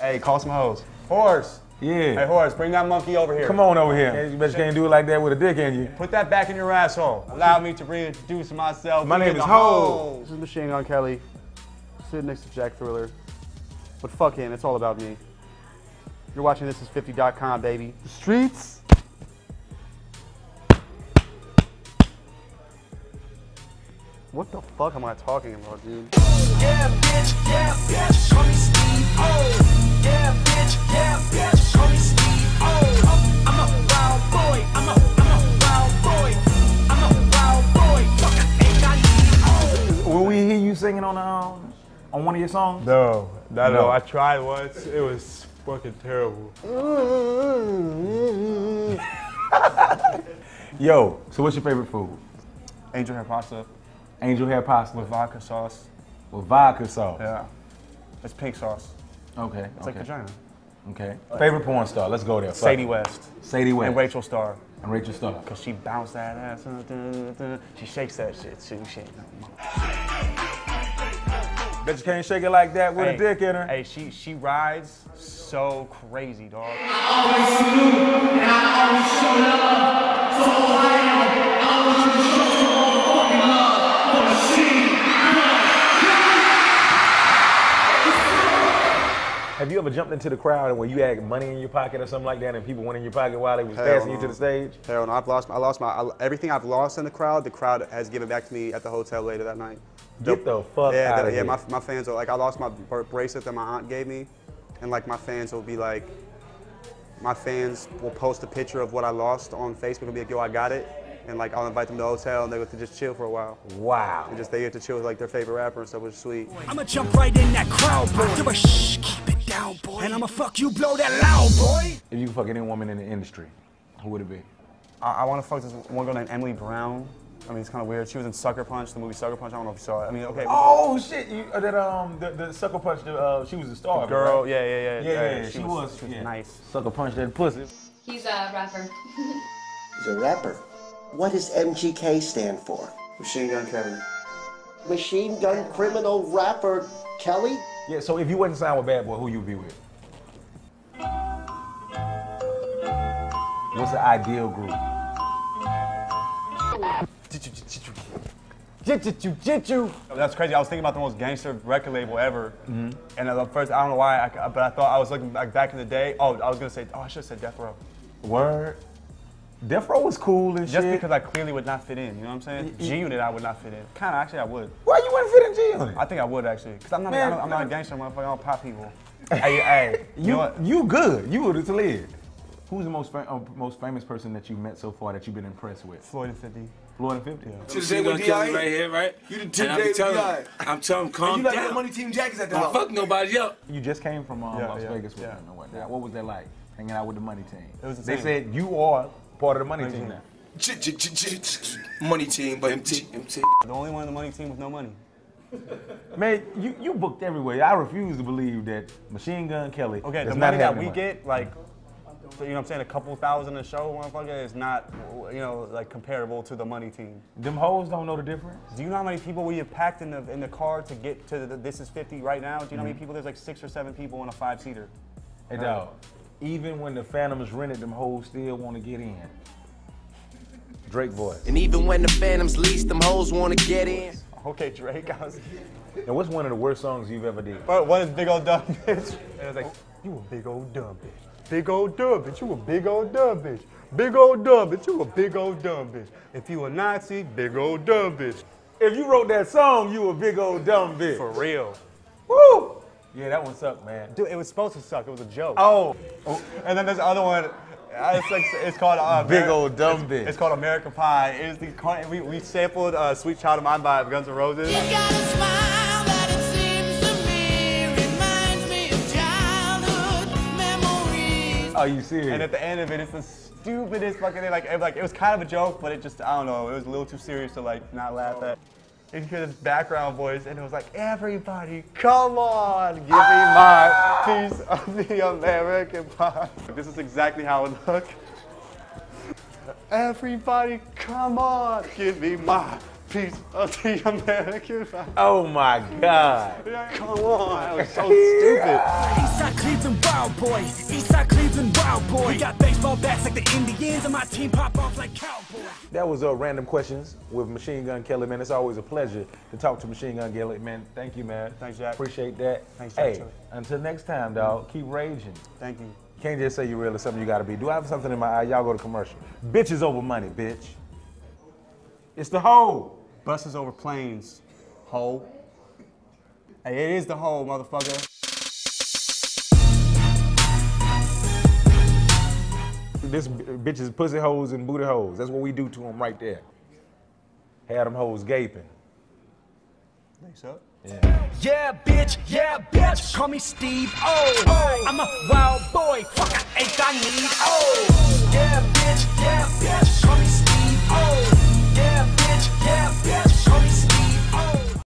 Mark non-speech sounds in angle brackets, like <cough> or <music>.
Hey, call some hoes. Horse. Yeah. Hey, Horse, bring that monkey over here. Come on over here. You bet you can't do it like that with a dick in you. Put that back in your asshole. Allow me to reintroduce myself. My name is the Ho. This is Machine Gun Kelly. Sitting next to Jack Thriller. But fuck him, it's all about me. You're watching This Is 50.com, baby. The streets. What the fuck am I talking about, dude? Yeah, bitch, yeah, bitch, call me Steve O. Yeah, bitch, yeah, bitch, call me Steve O. I'm a wild boy, I'm a, I'm a wild boy. I'm a wild boy, fuck, I ain't got need. Will we hear you singing on um, on one of your songs? No, no, No. I tried once. It was fucking terrible. <laughs> Yo, so what's your favorite food? Angel hair pasta Angel hair pasta with vodka sauce. with vodka sauce. Yeah. It's pink sauce. Okay. It's okay. like vagina. Okay. Favorite porn star? Let's go there. Fuck Sadie. West. Sadie West. And Rachel Starr. And Rachel Starr. Cause she bounced that ass. She shakes that shit too. She ain't Bet you can't shake it like that with Hey, a dick in her. Hey, she she rides so crazy, dog. Have you ever jumped into the crowd and when you had money in your pocket or something like that and people went in your pocket while they was Hell passing you to the stage? Hell no, I've lost. I lost my I, everything I've lost in the crowd. The crowd has given back to me at the hotel later that night. Get the fuck yeah, out that- of yeah. here. My, my fans are like, I lost my bracelet that my aunt gave me, and like my fans will be like, my fans will post a picture of what I lost on Facebook and be like, Yo, I got it, and like I'll invite them to the hotel and they get to just chill for a while. Wow. And just they get to chill with like their favorite rapper and stuff, which is sweet. I'ma jump right in that crowd, boy. Give a shh, keep it down, boy. And I'ma fuck you, blow that loud, boy. If you could fuck any woman in the industry, who would it be? I, I want to fuck this one girl named Emily Brown. I mean, it's kind of weird. She was in Sucker Punch, the movie Sucker Punch. I don't know if you saw it. I mean, okay. Oh shit! You uh, that um the, the sucker punch. The, uh, she was a star. of it, girl, right? yeah, yeah, yeah. Yeah, yeah, yeah, she, was. She was yeah. nice. Sucker punch that pussy. He's a rapper. <laughs> He's a rapper. What does MGK stand for? Machine Gun Kelly. Machine Gun Criminal Rapper Kelly? Yeah. So if you wasn't signed with Bad Boy, who you be with? What's the ideal group? That's crazy. I was thinking about the most gangster record label ever. Mm-hmm. And at first, I don't know why, I, but I thought I was looking back back in the day. Oh, I was gonna say, oh, I should have said Death Row. Word. Death Row was cool and Just shit. Just because I clearly would not fit in. You know what I'm saying? G Unit, I would not fit in. Kind of, actually, I would. Why you wouldn't fit in G Unit? I think I would actually, because I'm not, Man, I don't- I'm not a gangster motherfucker. I don't pop people. hey, hey, you, You know you good. You would have live. Who's the most fam- uh, most famous person that you met so far that you've been impressed with? Floyd and 50. Floyd and Fifty. Machine Gun Kelly right here, right? You the And two I be telling him, I'm telling him, calm You like down. the money team jackets at the Don't house. fuck nobody up. You just came from um, Yeah, Las yeah, Vegas with yeah. them and whatnot. What was that like? Hanging out with the money team. It was They insane. said you are part of the money Money team team. now. Ch- ch- ch- ch- ch- Money team, but MT, MT. The only one in the money team with no money. <laughs> Man, you, you booked everywhere. I refuse to believe that Machine Gun Kelly. Okay, does the not money that we money. get, like, so, you know what I'm saying, a couple thousand a show, motherfucker, is not, you know, like comparable to the money team. Them hoes don't know the difference. Do you know how many people we have packed in the in the car to get to the, This Is 50 right now? Do you know how Mm-hmm. many people? There's like six or seven people in a five seater. Hey dog, even when the Phantoms rented, them hoes still want to get in. Drake voice. And even when the phantoms lease, them hoes wanna get in. Okay, Drake. I was, And what's one of the worst songs you've ever did? but what is big old dumb bitch? And I was like, you a big old dumb bitch. Big old dumb bitch. You a big old dumb bitch. Big old dumb bitch. You a big old dumb bitch. If you a Nazi, big old dumb bitch. If you wrote that song, you a big old dumb bitch. For real. Woo! Yeah, that one sucked, man. Dude, it was supposed to suck. It was a joke. Oh, And then there's the other one. Uh, It's like it's called uh, big Ameri- old dumb It's, bitch. it's called American Pie. It's the we, we sampled uh, "Sweet Child o' Mine" by Guns N' Roses. got a smile that it seems to me reminds me of childhood memories. Are you serious? And at the end of it, it's the stupidest fucking thing. Like, it, like it was kind of a joke, but it just I don't know. It was a little too serious to like not laugh at. You hear this background voice, and it was like, "Everybody, come on, give me my piece of the American pie." This is exactly how it looked. Everybody, come on, give me my Peace. Oh, <laughs> to your American. Oh my God. Come on. That was so stupid. Eastside Cleveland wild boy. Eastside Cleveland wild boy. We got baseball bats like the Indians, and my team pop off like cowboys. That was uh, random questions with Machine Gun Kelly, man. It's always a pleasure to talk to Machine Gun Kelly, man. Thank you, man. Thanks, Jack. Appreciate that. Thanks, Jack. Hey, until next time, dog. Keep raging. Thank you. You can't just say you're real. It's something you gotta be. Do I have something in my eye? Y'all go to commercial. Bitches over money, bitch. It's the hoe. Buses over planes. Ho. Hey, it is the hoe, motherfucker. This b- bitches pussy hoes and booty hoes. That's what we do to them right there. Had them hoes gaping. Think so? Yeah, yeah, bitch, yeah, bitch. Call me Steve O. Oh. I'm a wild boy. Fuck, I ain't I need. Oh, yeah, bitch, yeah, bitch. Call me Steve O. Yeah, bitch, yeah, bitch.